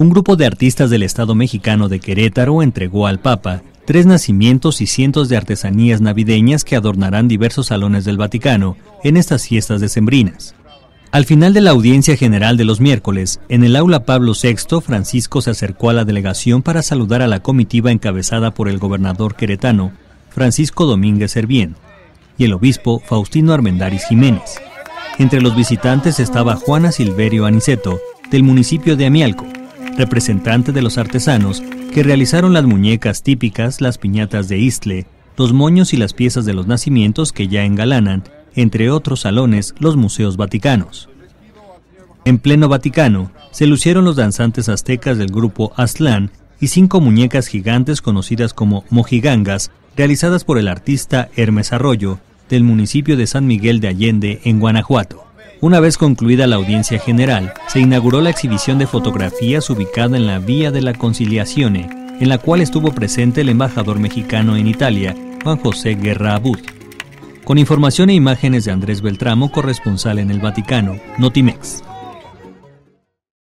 un grupo de artistas del Estado mexicano de Querétaro entregó al Papa tres nacimientos y cientos de artesanías navideñas que adornarán diversos salones del Vaticano en estas fiestas decembrinas. Al final de la audiencia general de los miércoles, en el aula Pablo VI, Francisco se acercó a la delegación para saludar a la comitiva encabezada por el gobernador queretano, Francisco Domínguez Servién, y el obispo Faustino Armendáriz Jiménez. Entre los visitantes estaba Juana Silverio Aniceto, del municipio de Amialco, representante de los artesanos que realizaron las muñecas típicas, las piñatas de Istle, los moños y las piezas de los nacimientos que ya engalanan, entre otros salones, los museos vaticanos. En pleno Vaticano, se lucieron los danzantes aztecas del grupo Aztlán y cinco muñecas gigantes conocidas como mojigangas, realizadas por el artista Hermes Arroyo, del municipio de San Miguel de Allende, en Guanajuato. Una vez concluida la audiencia general, se inauguró la exhibición de fotografías ubicada en la Vía de la Conciliazione, en la cual estuvo presente el embajador mexicano en Italia, Juan José Guerra Abud. Con información e imágenes de Andrés Beltramo, corresponsal en el Vaticano, Notimex.